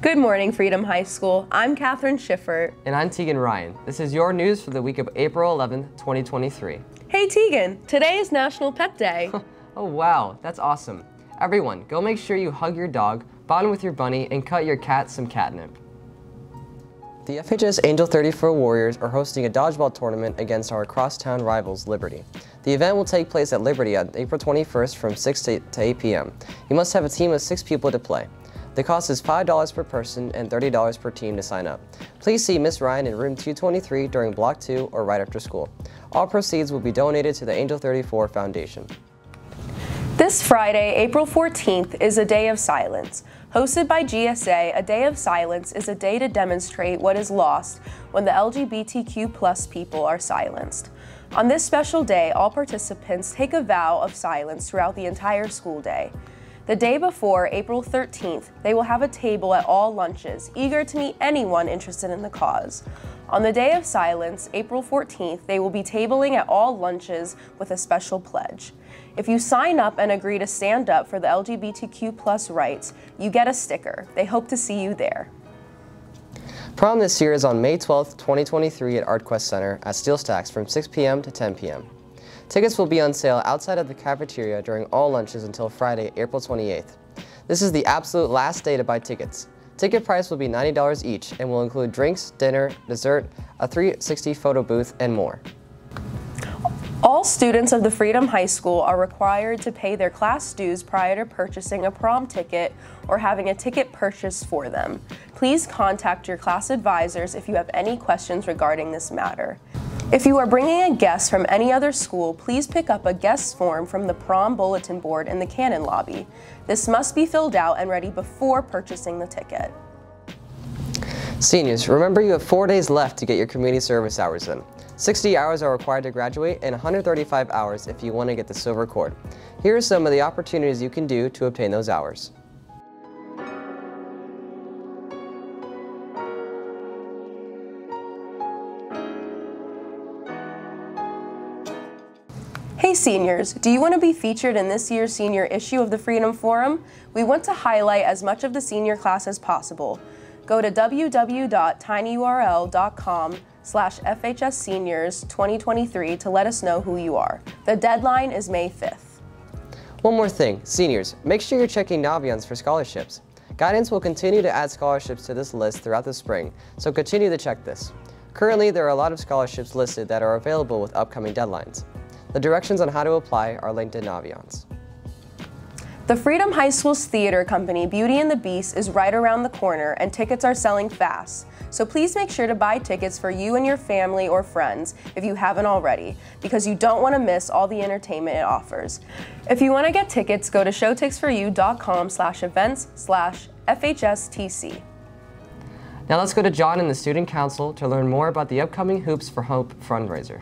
Good morning, Freedom High School. I'm Katherine Schiffert. And I'm Tegan Ryan. This is your news for the week of April 11th, 2023. Hey, Tegan, today is National Pet Day. oh, wow, that's awesome. Everyone, go make sure you hug your dog, bond with your bunny, and cut your cat some catnip. The FHS Angel 34 Warriors are hosting a dodgeball tournament against our crosstown rivals, Liberty. The event will take place at Liberty on April 21st from 6 to 8 p.m. You must have a team of six people to play. The cost is $5 per person and $30 per team to sign up. Please see Miss Ryan in room 223 during block 2 or right after school. All proceeds will be donated to the Angel 34 Foundation. This Friday, April 14th, is a day of silence. Hosted by GSA, a day of silence is a day to demonstrate what is lost when the LGBTQ people are silenced. On this special day, all participants take a vow of silence throughout the entire school day. The day before, April 13th, they will have a table at all lunches, eager to meet anyone interested in the cause. On the day of silence, April 14th, they will be tabling at all lunches with a special pledge. If you sign up and agree to stand up for the LGBTQ plus rights, you get a sticker. They hope to see you there. Prom this year is on May 12th, 2023 at ArtsQuest Center at Steel Stacks from 6 p.m. to 10 p.m. Tickets will be on sale outside of the cafeteria during all lunches until Friday, April 28th. This is the absolute last day to buy tickets. Ticket price will be $90 each and will include drinks, dinner, dessert, a 360 photo booth, and more. All students of the Freedom High School are required to pay their class dues prior to purchasing a prom ticket or having a ticket purchased for them. Please contact your class advisors if you have any questions regarding this matter. If you are bringing a guest from any other school, please pick up a guest form from the prom bulletin board in the Cannon lobby. This must be filled out and ready before purchasing the ticket. Seniors, remember you have four days left to get your community service hours in. 60 hours are required to graduate and 135 hours if you want to get the silver cord. Here are some of the opportunities you can do to obtain those hours. Hey seniors, do you want to be featured in this year's senior issue of the Freedom Forum? We want to highlight as much of the senior class as possible. Go to www.tinyurl.com slash FHS Seniors 2023 to let us know who you are. The deadline is May 5th. One more thing, seniors, make sure you're checking Naviance for scholarships. Guidance will continue to add scholarships to this list throughout the spring, so continue to check this. Currently, there are a lot of scholarships listed that are available with upcoming deadlines. The directions on how to apply are linked in Naviance. The Freedom High School's theater company, Beauty and the Beast, is right around the corner and tickets are selling fast. So please make sure to buy tickets for you and your family or friends if you haven't already, because you don't want to miss all the entertainment it offers. If you want to get tickets, go to showtixforyou.com slash events slash FHSTC. Now let's go to John and the Student Council to learn more about the upcoming Hoops for Hope fundraiser.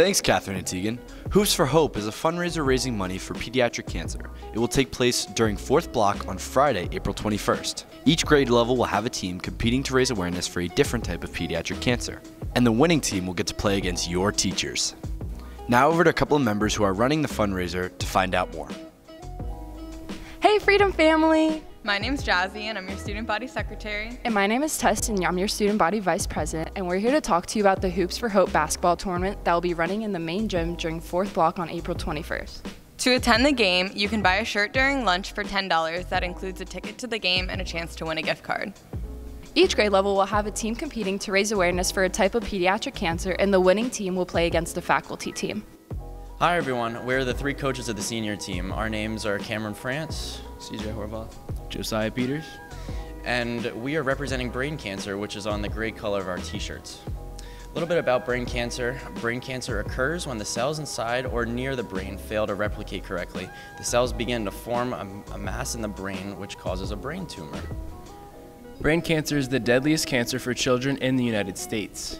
Thanks, Catherine and Tegan. Hoops for Hope is a fundraiser raising money for pediatric cancer. It will take place during 4th block on Friday, April 21st. Each grade level will have a team competing to raise awareness for a different type of pediatric cancer, and the winning team will get to play against your teachers. Now over to a couple of members who are running the fundraiser to find out more. Hey, Freedom Family! My name is Jazzy, and I'm your student body secretary. And my name is Tess, and I'm your student body vice president. And we're here to talk to you about the Hoops for Hope basketball tournament that will be running in the main gym during fourth block on April 21st. To attend the game, you can buy a shirt during lunch for $10 that includes a ticket to the game and a chance to win a gift card. Each grade level will have a team competing to raise awareness for a type of pediatric cancer, and the winning team will play against the faculty team. Hi everyone, we're the three coaches of the senior team. Our names are Cameron France, CJ Horvath, Josiah Peters, and we are representing brain cancer, which is on the gray color of our t-shirts. A little bit about brain cancer. Brain cancer occurs when the cells inside or near the brain fail to replicate correctly. The cells begin to form a, a mass in the brain, which causes a brain tumor. Brain cancer is the deadliest cancer for children in the United States.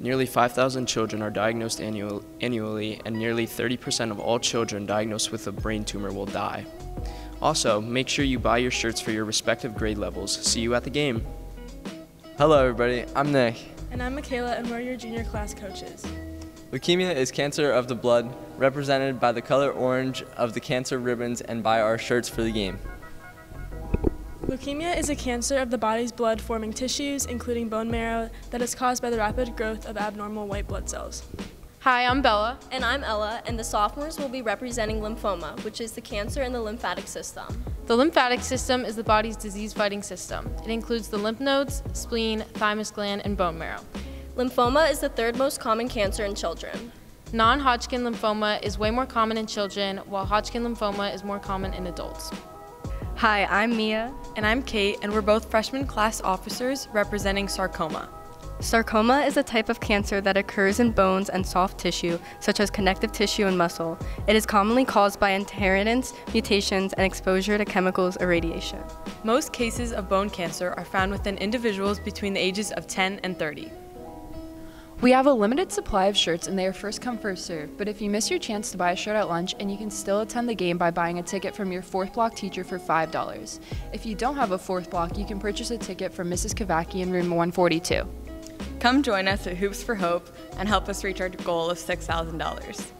Nearly 5,000 children are diagnosed annual, annually, and nearly 30% of all children diagnosed with a brain tumor will die. Also, make sure you buy your shirts for your respective grade levels. See you at the game. Hello, everybody. I'm Nick. And I'm Michaela, and we're your junior class coaches. Leukemia is cancer of the blood, represented by the color orange of the cancer ribbons and by our shirts for the game. Leukemia is a cancer of the body's blood forming tissues, including bone marrow, that is caused by the rapid growth of abnormal white blood cells. Hi, I'm Bella. And I'm Ella, and the sophomores will be representing lymphoma, which is the cancer in the lymphatic system. The lymphatic system is the body's disease fighting system. It includes the lymph nodes, spleen, thymus gland, and bone marrow. Lymphoma is the third most common cancer in children. Non Hodgkin lymphoma is way more common in children, while Hodgkin lymphoma is more common in adults. Hi, I'm Mia. And I'm Kate, and we're both freshman class officers representing sarcoma. Sarcoma is a type of cancer that occurs in bones and soft tissue, such as connective tissue and muscle. It is commonly caused by inheritance, mutations, and exposure to chemicals or radiation. Most cases of bone cancer are found within individuals between the ages of 10 and 30. We have a limited supply of shirts and they are first come first serve, but if you miss your chance to buy a shirt at lunch and you can still attend the game by buying a ticket from your fourth block teacher for $5. If you don't have a fourth block, you can purchase a ticket from Mrs. Kavaki in room 142. Come join us at Hoops for Hope and help us reach our goal of $6,000.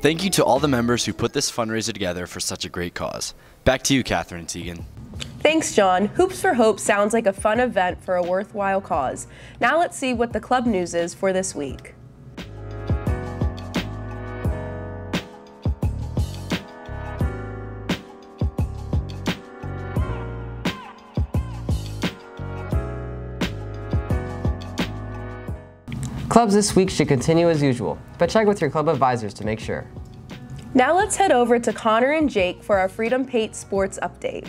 Thank you to all the members who put this fundraiser together for such a great cause. Back to you, Catherine and Tegan. Thanks, John. Hoops for Hope sounds like a fun event for a worthwhile cause. Now let's see what the club news is for this week. Clubs this week should continue as usual, but check with your club advisors to make sure. Now let's head over to Connor and Jake for our Freedom Pate Sports Update.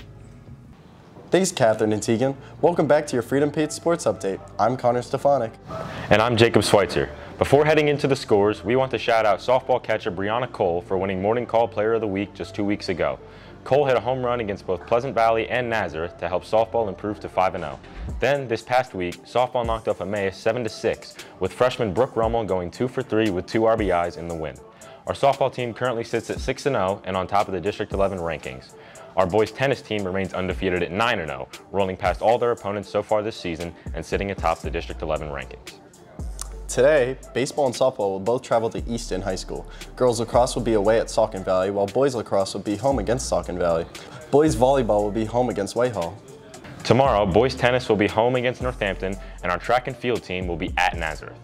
Thanks, Catherine and Tegan. Welcome back to your Freedom Pate Sports Update. I'm Connor Stefanik. And I'm Jacob Schweitzer. Before heading into the scores, we want to shout out softball catcher Brianna Cole for winning Morning Call Player of the Week just two weeks ago. Cole hit a home run against both Pleasant Valley and Nazareth to help softball improve to 5-0. Then, this past week, softball knocked off Emmaus 7-6, with freshman Brooke Rummel going 2 for 3 with two RBIs in the win. Our softball team currently sits at 6-0 and on top of the District 11 rankings. Our boys tennis team remains undefeated at 9-0, rolling past all their opponents so far this season and sitting atop the District 11 rankings. Today, baseball and softball will both travel to Easton High School. Girls lacrosse will be away at Saucon Valley, while boys lacrosse will be home against Saucon Valley. Boys volleyball will be home against Whitehall. Tomorrow, boys tennis will be home against Northampton, and our track and field team will be at Nazareth.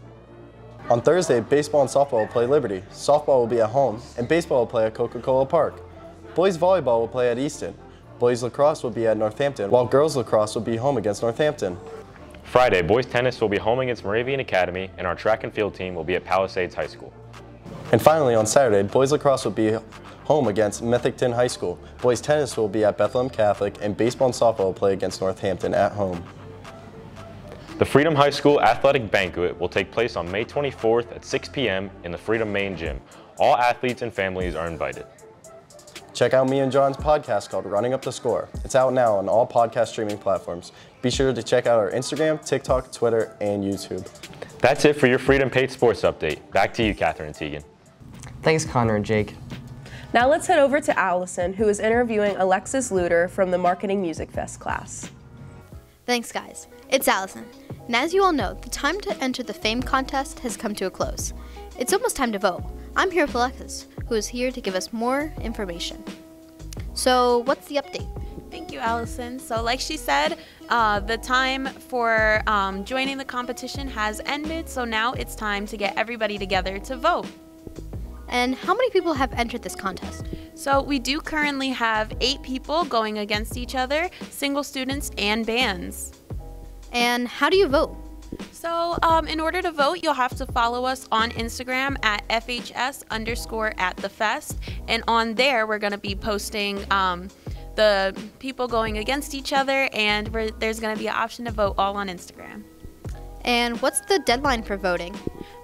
On Thursday, baseball and softball will play Liberty. Softball will be at home, and baseball will play at Coca-Cola Park. Boys volleyball will play at Easton. Boys lacrosse will be at Northampton, while girls lacrosse will be home against Northampton. Friday, boys tennis will be home against Moravian Academy, and our track and field team will be at Palisades High School. And finally, on Saturday, boys lacrosse will be home against Methacton High School. Boys tennis will be at Bethlehem Catholic, and baseball and softball will play against Northampton at home. The Freedom High School Athletic Banquet will take place on May 24th at 6 p.m. in the Freedom Main Gym. All athletes and families are invited. Check out me and John's podcast called Running Up the Score. It's out now on all podcast streaming platforms. Be sure to check out our Instagram, TikTok, Twitter, and YouTube. That's it for your Freedom Paid Sports Update. Back to you, Catherine and Tegan. Thanks, Connor and Jake. Now let's head over to Allison, who is interviewing Alexis Luter from the Marketing Music Fest class. Thanks, guys. It's Allison. And as you all know, the time to enter the Fame contest has come to a close. It's almost time to vote. I'm here with Alexis, who is here to give us more information. So, what's the update? Thank you, Allison. So, like she said, uh, the time for um, joining the competition has ended. So now it's time to get everybody together to vote. And how many people have entered this contest? So we do currently have eight people going against each other, single students and bands. And how do you vote? So, um, in order to vote, you'll have to follow us on Instagram at FHS underscore at the fest. And on there, we're going to be posting um, the people going against each other, and there's going to be an option to vote all on Instagram. And what's the deadline for voting?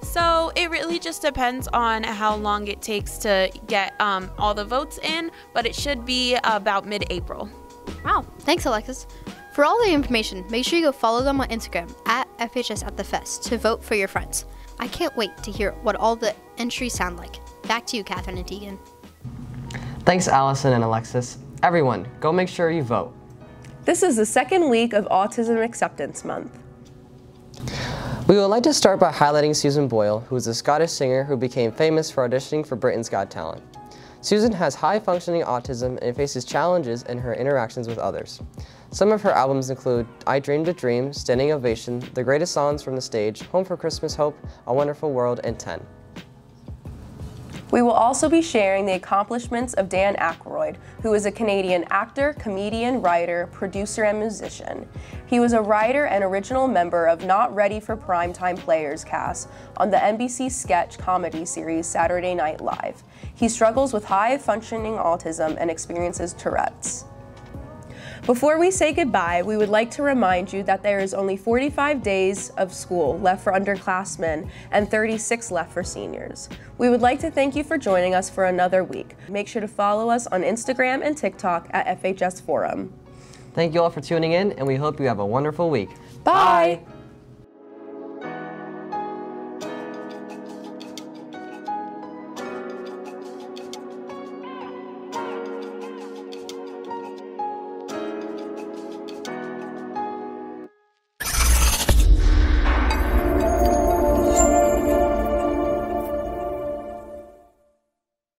So it really just depends on how long it takes to get um, all the votes in, but it should be about mid April. Wow, thanks, Alexis. For all the information, make sure you go follow them on Instagram at FHS at the Fest to vote for your friends. I can't wait to hear what all the entries sound like. Back to you, Catherine and Tegan. Thanks, Allison and Alexis. Everyone, go make sure you vote. This is the second week of Autism Acceptance Month. We would like to start by highlighting Susan Boyle, who is a Scottish singer who became famous for auditioning for Britain's Got Talent. Susan has high functioning autism and faces challenges in her interactions with others. Some of her albums include I Dreamed a Dream, Standing Ovation, The Greatest Songs from the Stage, Home for Christmas Hope, A Wonderful World, and 10. We will also be sharing the accomplishments of Dan Aykroyd, who is a Canadian actor, comedian, writer, producer, and musician. He was a writer and original member of Not Ready for Primetime Players cast on the NBC sketch comedy series Saturday Night Live. He struggles with high functioning autism and experiences Tourette's. Before we say goodbye, we would like to remind you that there is only 45 days of school left for underclassmen and 36 left for seniors. We would like to thank you for joining us for another week. Make sure to follow us on Instagram and TikTok at FHS Forum. Thank you all for tuning in, and we hope you have a wonderful week. Bye. Bye.